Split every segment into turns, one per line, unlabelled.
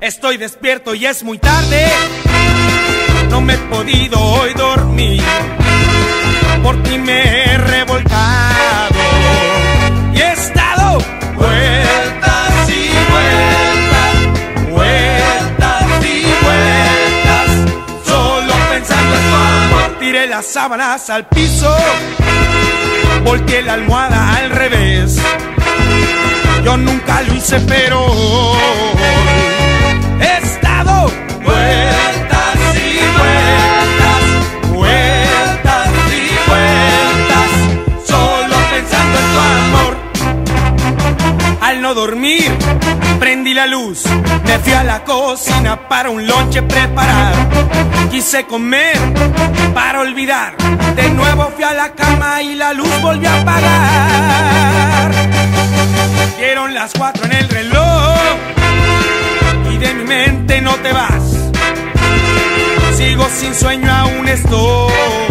Estoy despierto y es muy tarde. No me he podido hoy dormir. Por ti me he revolcado. Y he estado vueltas y vueltas, vueltas y vueltas. Solo pensando en tu amor. Tiré las sábanas al piso. Volteé la almohada al revés. Yo nunca lo hice, pero dormir, prendí la luz, me fui a la cocina para un lonche preparar. Quise comer para olvidar, de nuevo fui a la cama y la luz volvió a apagar. Dieron las cuatro en el reloj y de mi mente no te vas. Sigo sin sueño, aún estoy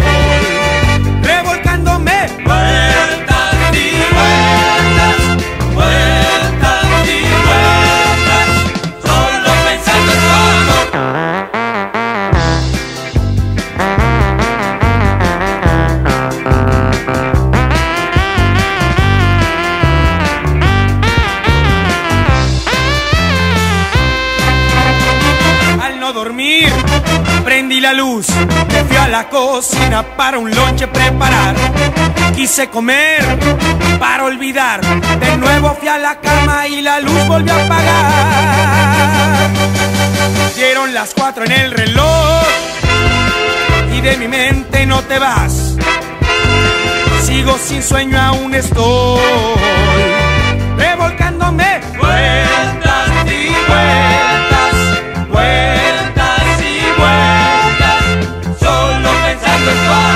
dormir, prendí la luz, me fui a la cocina para un lonche preparar. Quise comer para olvidar, de nuevo fui a la cama y la luz volvió a apagar. Dieron las cuatro en el reloj y de mi mente no te vas. Sigo sin sueño, aún estoy goodbye.